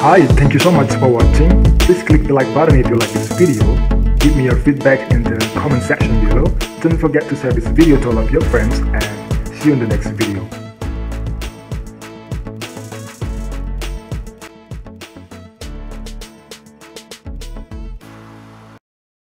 Hi, thank you so much for watching. Please click the like button if you like this video. Give me your feedback in the comment section below. Don't forget to share this video to all of your friends and see you in the next video.